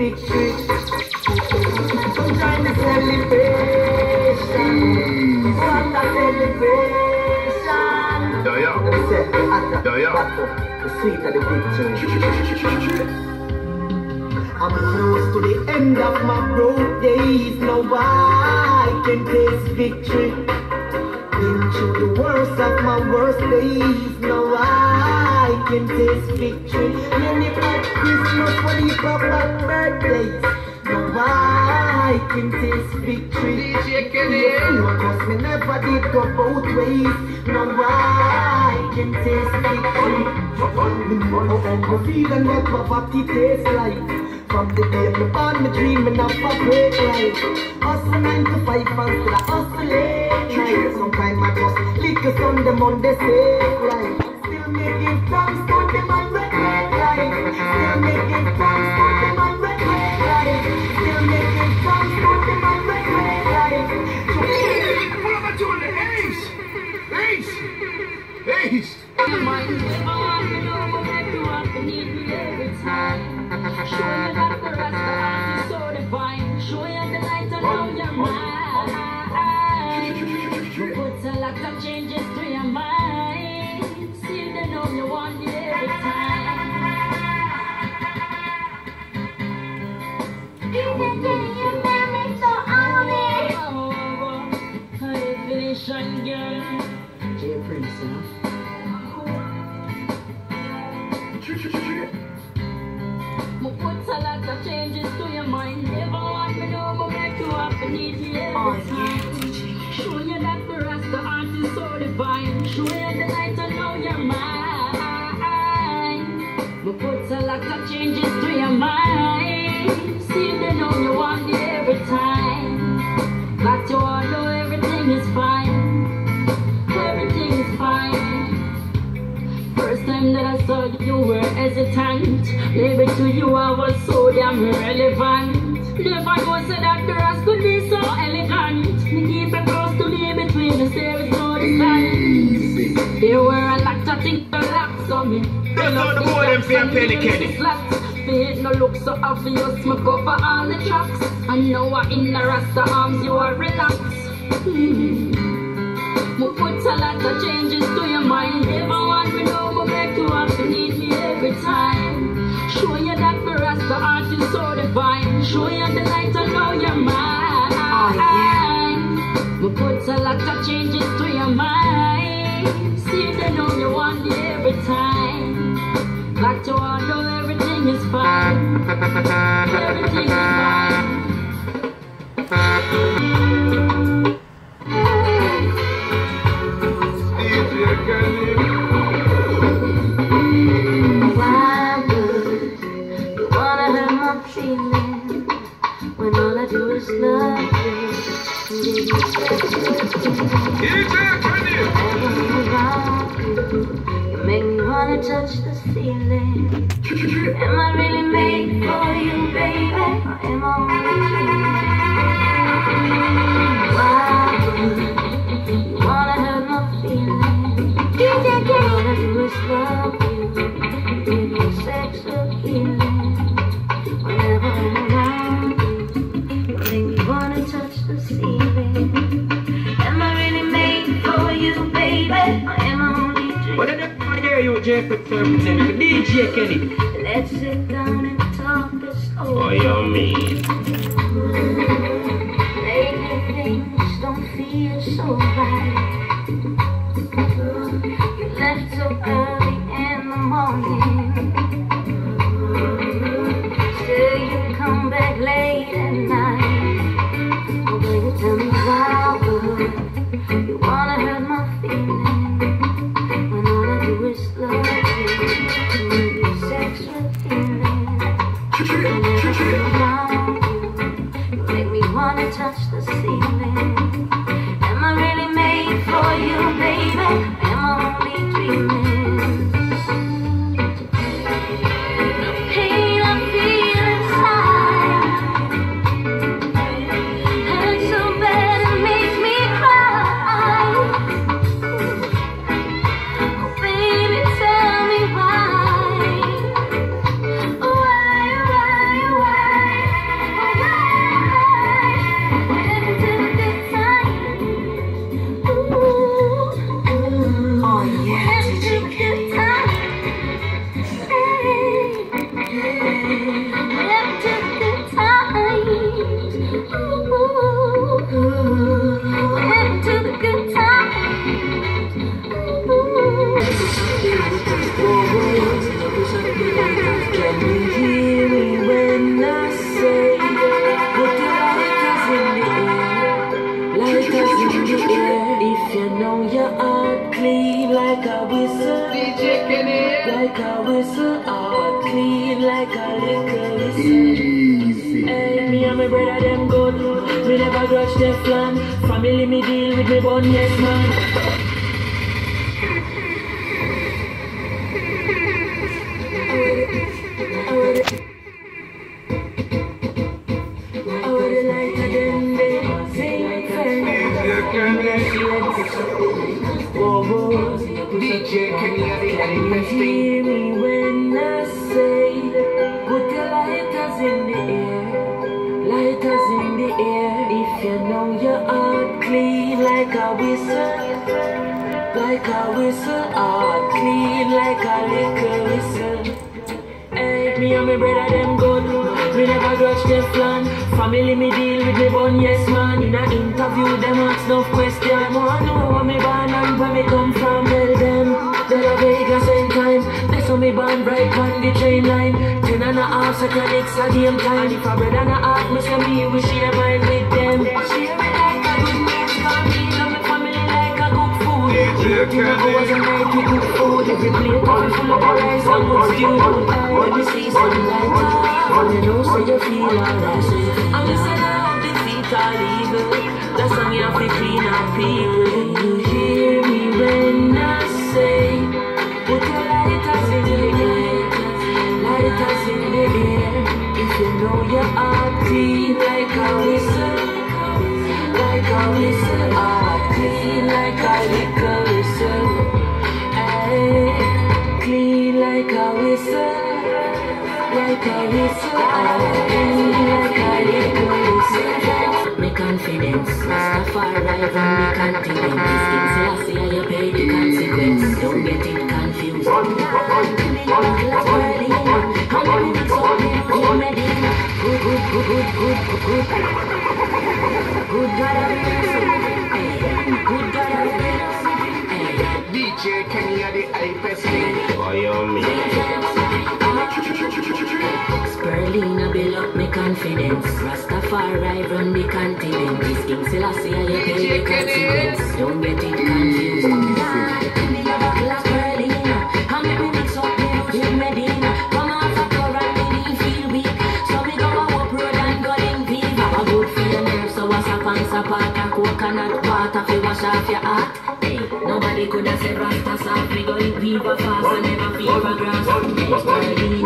victory. Some kind of celebration. What a celebration. Yo, yo. Yo, yo. the sweet of victory. I'm close to the end of my road days. Now I can taste victory. Been through the worst of my worst days. Now I can taste victory. Many bad Christmas for the bad birthdays. Now I can taste victory. DJ Kenny. Cause me never did go both ways. Now I can taste victory. I'm feeling what my body tastes like. From the day me born, me dreaming of a great life. Hustle nine to five and still a hustle late night. Sometimes I just lick a Sunday, Monday, safe life. Changes to your mind. See know you want it every time. Elegant. Me keep it close to you, you were hesitant. Maybe to you I was so damn irrelevant. Never go say that girls could be so elegant. They keep across to me between the stairs, no distance. There were a lot of things that locked on me. That's how the boy them feel Penny Kenny. Fate no look so obvious, me cover all the tracks. And now I in the rasta arms, you are relaxed. Hmm. Me put a lot of changes to your mind. Never want me know, but make you happy, need me every time. Show you that the rest the art is so divine. Show you the light and know you're mine. Me put a lot of changes to your mind. See they know you want every time. Got to know everything is fine. Wanna touch the ceiling. Am I really made for you, baby? Or am I only Why would you wanna hurt my feelings? I hear you, J Prince? DJ Kenny. Let's sit down and talk this over. Oh, you mean? Around you, you know your heart clean like a whistle, DJ Kenny. like a whistle, heart clean like a liquor whistle. Easy. Hey, me and my brother them good. We never grudge their flan. Family me deal with me bun yes man. DJ the Can you best hear me when I say, put your lighters in the air, lighters in the air. If you know your heart clean like a whistle, like a whistle, heart clean like a liquor whistle. Hey, me and my brother them good. We never grudge their flan. Family me deal with me bun, yes man. In a interview, them ask no question. Wanna know where me born and where me come from? Tell them, they love Vegas same time. They saw me born right on the train line. Ten and a half seconds a game time. And if a brother and a half, me say me we share mine with them. Food. DJ You know Kenny. was a night with good food Every plate all full of rice good stew Hey, Let me see some light And you know say you feel alright And me say now the feet are legal That's why me have to people You hear me when I like a whistle, like a whistle, ah, clean like a liquor whistle. Me confidence, Rastafari from me continent. This how you pay the consequence. Don't get it confused. Good, good, good, good, good, good, good. Good God Hey, good God Hey, DJ Kenny the hypest thing. Confidence. Rastafari run the continent. This King Selassie, I pay the consequence. Don't get it confused. Me a bottle of Spirulina. And make me mix up me with Medina. Come off a tour and me need feel weak. So me go a up road and go in fever. A good for your nerves, so what's up and support a coconut water fi wash off your heart. Hey, nobody could have said Rasta soft. Me go in fever fast and never fever grass. Hey, Spirulina.